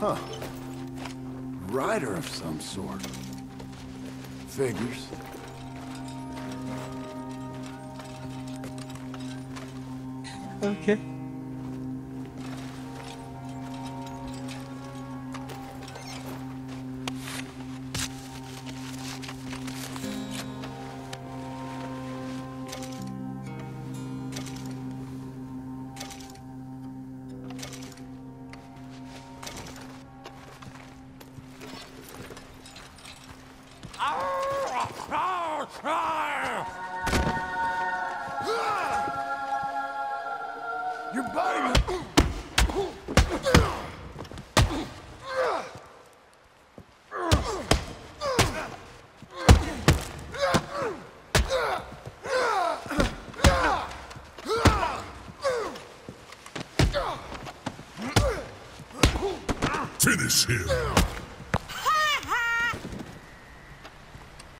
Huh. Rider of some sort. Figures. Okay. Your body... Finish him.